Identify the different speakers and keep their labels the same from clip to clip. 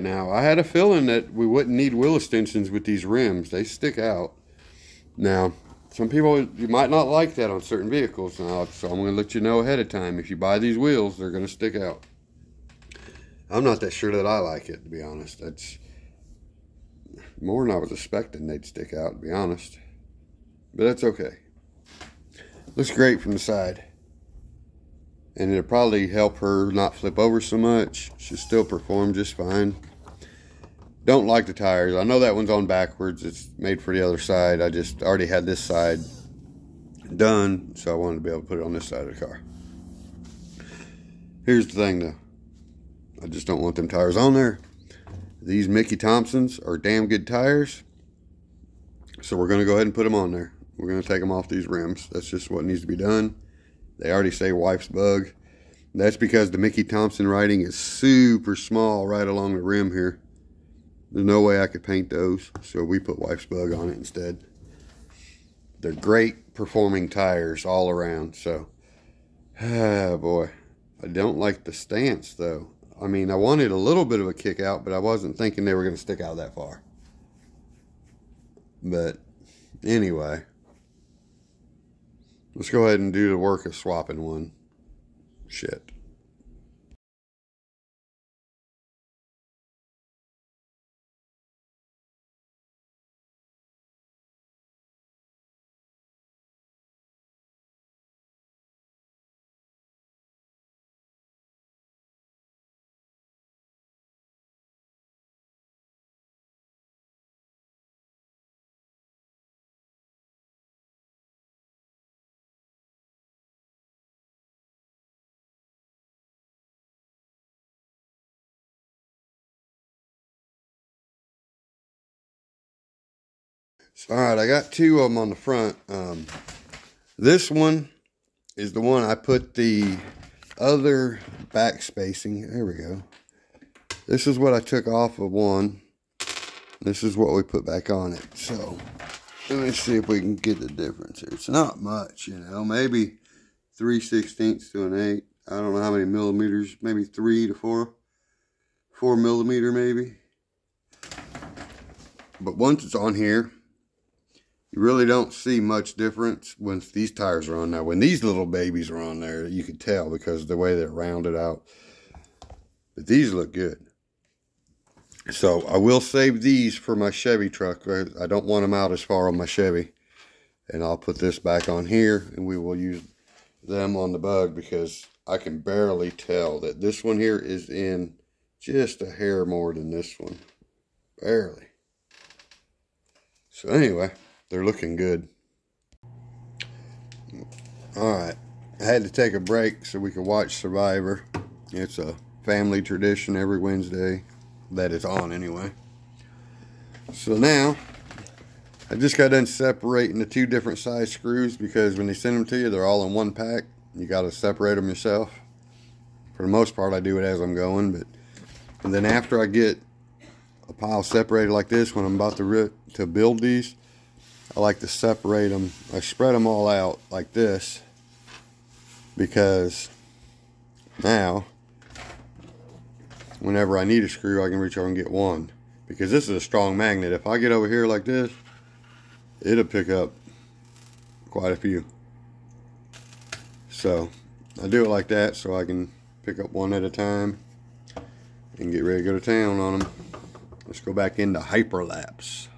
Speaker 1: Now, I had a feeling that we wouldn't need wheel extensions with these rims. They stick out. Now, some people, you might not like that on certain vehicles. Now, so I'm going to let you know ahead of time. If you buy these wheels, they're going to stick out. I'm not that sure that I like it, to be honest. That's more than I was expecting they'd stick out, to be honest. But that's okay. Looks great from the side. And it'll probably help her not flip over so much. She'll still perform just fine. Don't like the tires. I know that one's on backwards. It's made for the other side. I just already had this side done, so I wanted to be able to put it on this side of the car. Here's the thing though. I just don't want them tires on there. These Mickey Thompsons are damn good tires. So we're going to go ahead and put them on there. We're going to take them off these rims. That's just what needs to be done. They already say wife's bug. That's because the Mickey Thompson writing is super small right along the rim here. There's no way I could paint those. So we put wife's bug on it instead. They're great performing tires all around. So, ah, boy. I don't like the stance though. I mean, I wanted a little bit of a kick out, but I wasn't thinking they were going to stick out that far. But anyway, let's go ahead and do the work of swapping one. Shit. So, all right, I got two of them on the front. Um, this one is the one I put the other back spacing. There we go. This is what I took off of one. This is what we put back on it. So, let me see if we can get the difference here. It's not much, you know, maybe 3 sixteenths to an 8. I don't know how many millimeters, maybe 3 to 4. 4 millimeter, maybe. But once it's on here, you really don't see much difference once these tires are on now. When these little babies are on there, you can tell because the way they're rounded out. But these look good. So I will save these for my Chevy truck. I don't want them out as far on my Chevy. And I'll put this back on here and we will use them on the bug because I can barely tell that this one here is in just a hair more than this one. Barely. So anyway, they're looking good. All right. I had to take a break so we could watch Survivor. It's a family tradition every Wednesday that it's on anyway. So now, I just got done separating the two different size screws because when they send them to you, they're all in one pack. You got to separate them yourself. For the most part, I do it as I'm going, but and then after I get a pile separated like this, when I'm about to to build these, I like to separate them. I spread them all out like this because now whenever I need a screw I can reach over and get one because this is a strong magnet. If I get over here like this it'll pick up quite a few. So I do it like that so I can pick up one at a time and get ready to go to town on them. Let's go back into hyperlapse.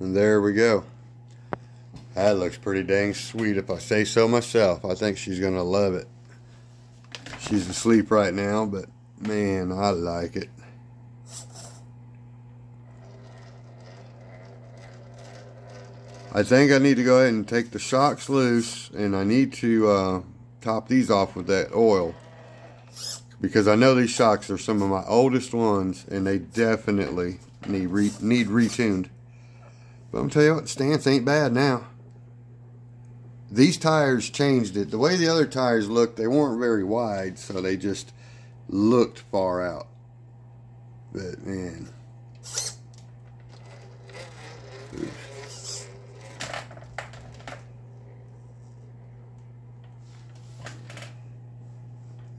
Speaker 1: And there we go. That looks pretty dang sweet if I say so myself. I think she's going to love it. She's asleep right now, but man, I like it. I think I need to go ahead and take the shocks loose and I need to uh, top these off with that oil because I know these shocks are some of my oldest ones and they definitely need re need retuned. But I'm tell you what, stance ain't bad now. These tires changed it. The way the other tires looked, they weren't very wide, so they just looked far out. But man.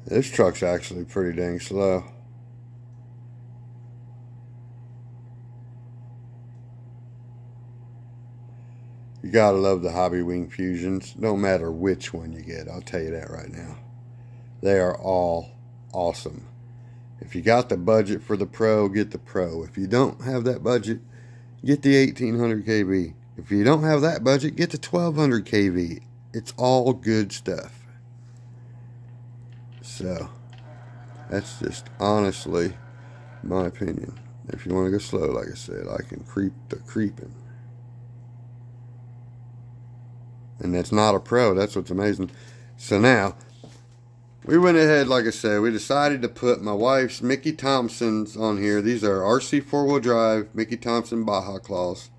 Speaker 1: This truck's actually pretty dang slow. Gotta love the Hobbywing Fusions. No matter which one you get, I'll tell you that right now. They are all awesome. If you got the budget for the Pro, get the Pro. If you don't have that budget, get the 1800 kV. If you don't have that budget, get the 1200 kV. It's all good stuff. So, that's just honestly my opinion. If you want to go slow, like I said, I can creep the creeping. And that's not a pro. That's what's amazing. So now, we went ahead, like I said, we decided to put my wife's Mickey Thompson's on here. These are RC four-wheel drive Mickey Thompson Baja Claws.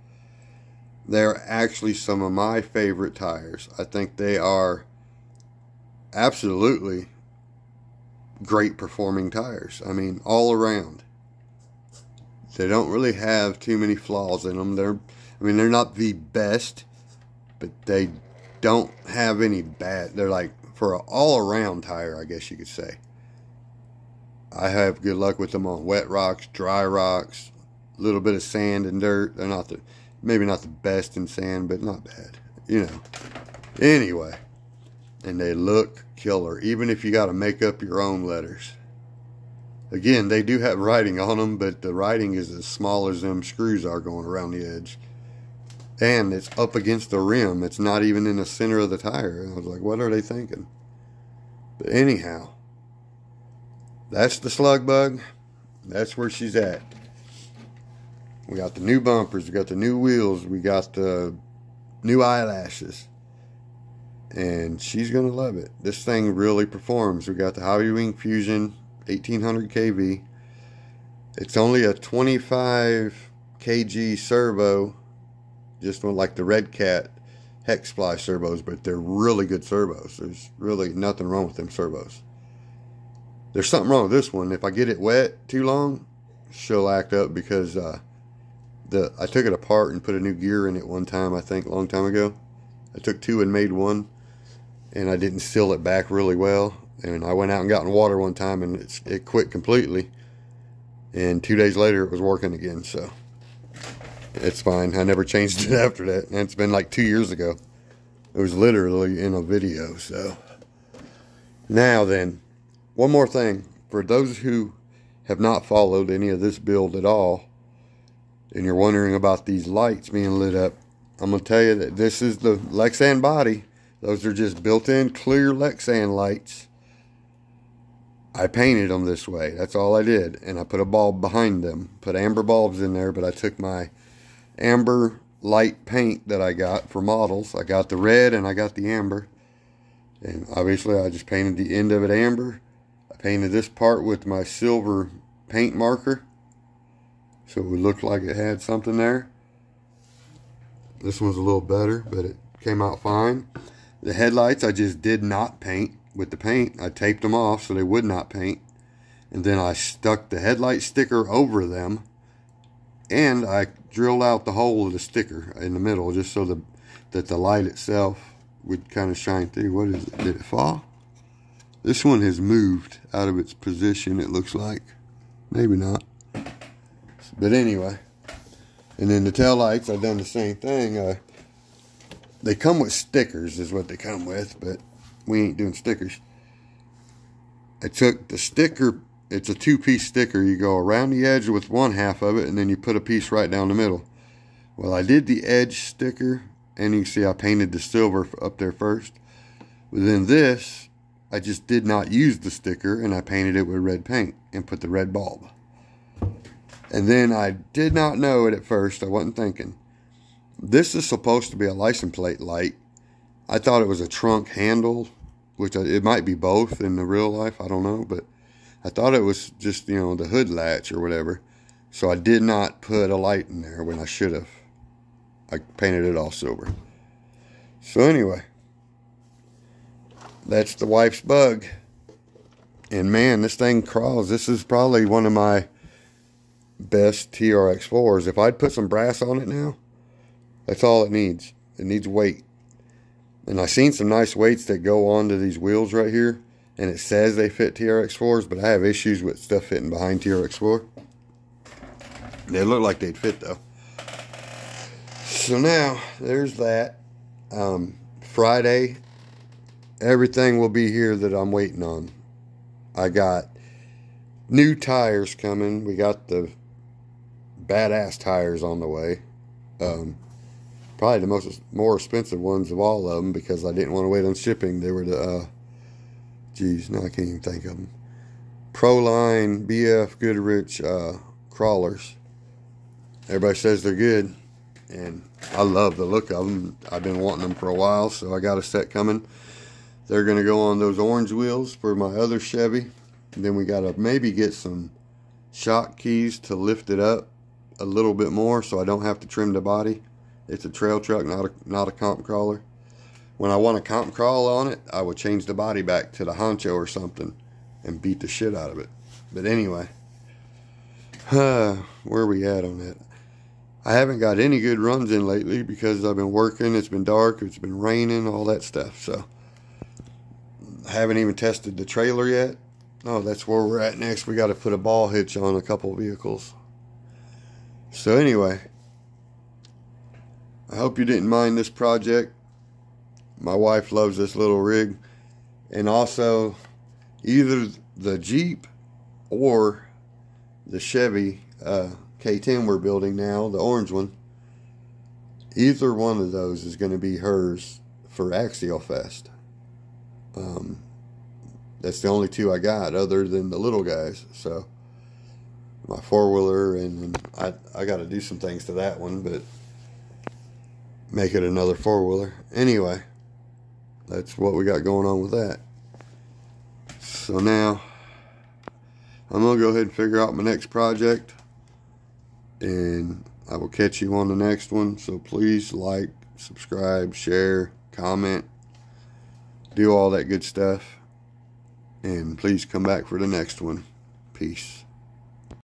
Speaker 1: They're actually some of my favorite tires. I think they are absolutely great performing tires. I mean, all around. They don't really have too many flaws in them. They're, I mean, they're not the best, but they don't have any bad. They're like for an all-around tire, I guess you could say. I have good luck with them on wet rocks, dry rocks, a little bit of sand and dirt. They're not the, maybe not the best in sand, but not bad. You know. Anyway, and they look killer, even if you got to make up your own letters. Again, they do have writing on them, but the writing is as small as them screws are going around the edge. And it's up against the rim. It's not even in the center of the tire. I was like, what are they thinking? But anyhow, that's the slug bug. That's where she's at. We got the new bumpers. We got the new wheels. We got the new eyelashes and she's gonna love it. This thing really performs. We got the Hobbywing Fusion 1800 kV. It's only a 25 kg servo, just one like the Red Cat Hexfly servos, but they're really good servos. There's really nothing wrong with them servos. There's something wrong with this one. If I get it wet too long, she'll act up because uh, the I took it apart and put a new gear in it one time. I think a long time ago. I took two and made one and I didn't seal it back really well. And I went out and got in water one time and it quit completely. And two days later, it was working again. So it's fine. I never changed it after that. And it's been like two years ago. It was literally in a video. So now then, one more thing. For those who have not followed any of this build at all, and you're wondering about these lights being lit up, I'm going to tell you that this is the Lexan body those are just built-in clear Lexan lights. I painted them this way. That's all I did. And I put a bulb behind them. Put amber bulbs in there, but I took my amber light paint that I got for models. I got the red and I got the amber. And obviously I just painted the end of it amber. I painted this part with my silver paint marker. So it looked like it had something there. This one's a little better, but it came out fine. The headlights I just did not paint with the paint. I taped them off so they would not paint. And then I stuck the headlight sticker over them. And I drilled out the hole of the sticker in the middle just so the, that the light itself would kind of shine through. What is it? Did it fall? This one has moved out of its position, it looks like. Maybe not. But anyway. And then the tail lights, I've done the same thing. I they come with stickers, is what they come with, but we ain't doing stickers. I took the sticker, it's a two piece sticker. You go around the edge with one half of it, and then you put a piece right down the middle. Well, I did the edge sticker, and you can see I painted the silver up there first. But then this, I just did not use the sticker, and I painted it with red paint and put the red bulb. And then I did not know it at first, I wasn't thinking. this is supposed to be a license plate light. I thought it was a trunk handle, which it might be both in the real life. I don't know, but I thought it was just, you know, the hood latch or whatever. So I did not put a light in there when I should have. I painted it all silver. So anyway, that's the wife's bug. And man, this thing crawls. This is probably one of my best TRX4s. If I'd put some brass on it now, that's all it needs. It needs weight. And I've seen some nice weights that go onto these wheels right here. And it says they fit TRX4s, but I have issues with stuff fitting behind TRX4. They look like they'd fit though. So now, there's that. Um, Friday, everything will be here that I'm waiting on. I got new tires coming. We got the badass tires on the way. Um, probably the most more expensive ones of all of them because I didn't want to wait on shipping. They were the, uh, geez, now I can't even think of them. Proline BF Goodrich uh, crawlers. Everybody says they're good, and I love the look of them. I've been wanting them for a while, so I got a set coming. They're going to go on those orange wheels for my other Chevy. And then we got to maybe get some shock keys to lift it up a little bit more so I don't have to trim the body. It's a trail truck, not a, not a comp crawler. When I want a comp crawl on it, I would change the body back to the honcho or something and beat the shit out of it. But anyway, uh, where are we at on that? I haven't got any good runs in lately because I've been working. It's been dark. It's been raining, all that stuff. So I haven't even tested the trailer yet. Oh, that's where we're at next. We got to put a ball hitch on a couple vehicles. So anyway, I hope you didn't mind this project. My wife loves this little rig. And also, either the Jeep or the Chevy uh, K10 we're building now, the orange one, either one of those is going to be hers for Axial Fest. Um, that's the only two I got other than the little guys. So my four wheeler and, I I got to do some things to that one, but make it another four wheeler. Anyway, that's what we got going on with that. So now I'm gonna go ahead and figure out my next project and I will catch you on the next one. So please like, subscribe, share, comment, do all that good stuff. And please come back for the next one. Peace.